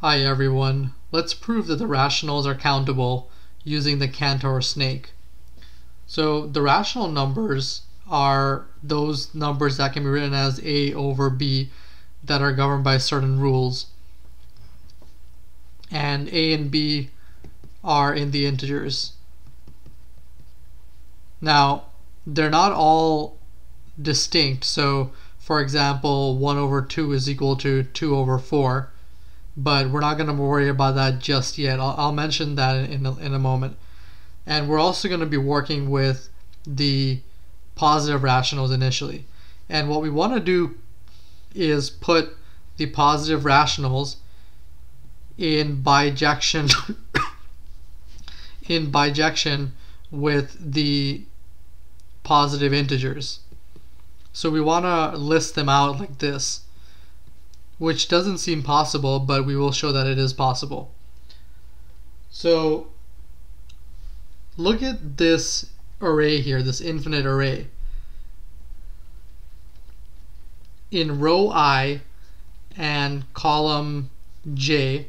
Hi everyone, let's prove that the rationals are countable using the Cantor snake. So the rational numbers are those numbers that can be written as a over b that are governed by certain rules. And a and b are in the integers. Now, they're not all distinct. So, for example, 1 over 2 is equal to 2 over 4. But we're not going to worry about that just yet. I'll, I'll mention that in a, in a moment. And we're also going to be working with the positive rationals initially. And what we want to do is put the positive rationals in bijection in bijection with the positive integers. So we want to list them out like this, which doesn't seem possible, but we will show that it is possible. So look at this array here, this infinite array. In row i and column j,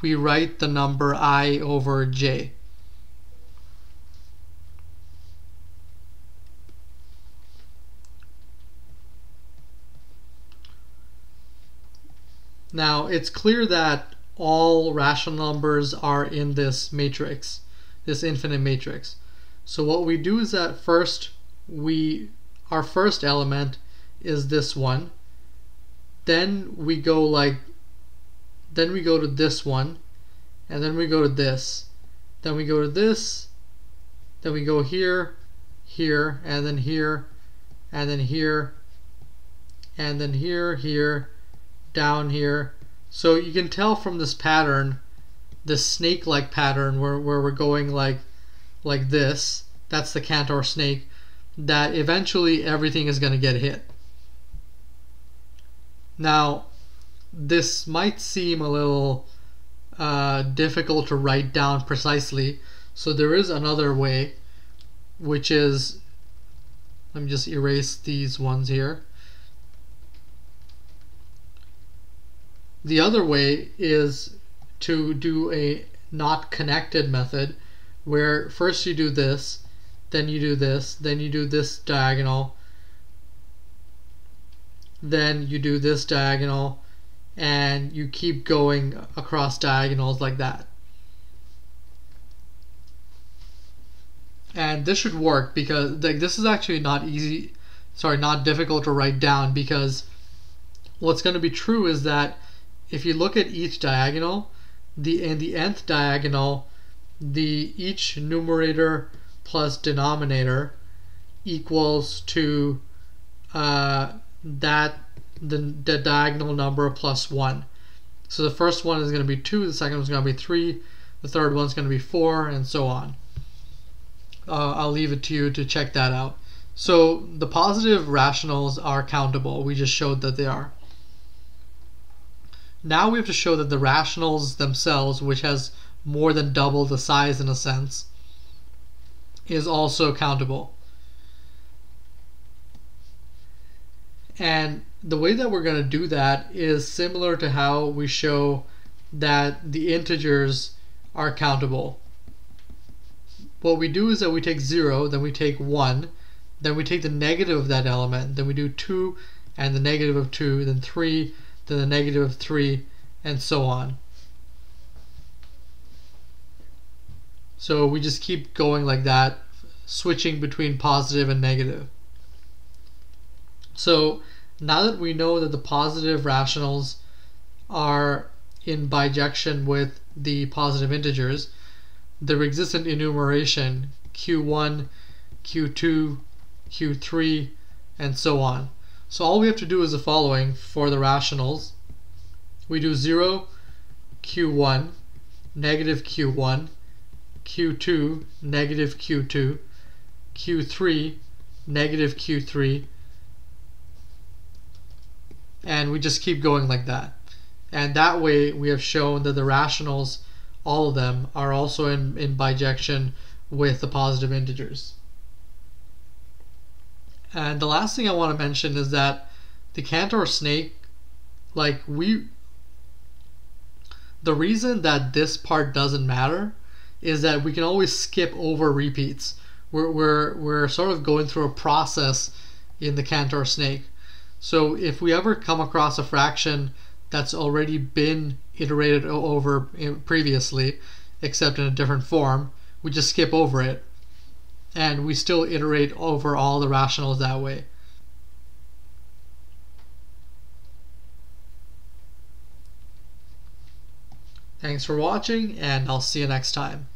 we write the number i over j. Now it's clear that all rational numbers are in this matrix, this infinite matrix. So what we do is that first we our first element is this one. Then we go like then we go to this one and then we go to this. Then we go to this, then we go here, here, and then here, and then here, and then here, here, down here. So you can tell from this pattern, this snake-like pattern where, where we're going like like this, that's the Cantor snake, that eventually everything is going to get hit. Now, this might seem a little uh, difficult to write down precisely, so there is another way, which is, let me just erase these ones here. The other way is to do a not connected method where first you do this, then you do this, then you do this diagonal, then you do this diagonal, and you keep going across diagonals like that. And this should work because like this is actually not easy, sorry, not difficult to write down because what's going to be true is that if you look at each diagonal, the in the nth diagonal, the each numerator plus denominator equals to uh, that the, the diagonal number plus 1. So the first one is going to be 2, the second one is going to be 3, the third one is going to be 4, and so on. Uh, I'll leave it to you to check that out. So the positive rationals are countable. We just showed that they are. Now we have to show that the rationals themselves, which has more than double the size in a sense, is also countable. And the way that we're going to do that is similar to how we show that the integers are countable. What we do is that we take 0, then we take 1, then we take the negative of that element, then we do 2 and the negative of 2, then 3, then the negative of 3, and so on. So we just keep going like that, switching between positive and negative. So now that we know that the positive rationals are in bijection with the positive integers, the existent enumeration q1, q2, q3, and so on. So all we have to do is the following for the rationals. We do 0, q1, negative q1, q2, negative q2, q3, negative q3, and we just keep going like that. And that way we have shown that the rationals, all of them, are also in, in bijection with the positive integers. And the last thing I want to mention is that the Cantor snake, like we, The reason that this part doesn't matter is that we can always skip over repeats. We're, we're, we're sort of going through a process in the Cantor snake. So if we ever come across a fraction that's already been iterated over eh, previously, except in a different form, we just skip over it and we still iterate over all the rationals that way. Thanks for watching and I'll see you next time.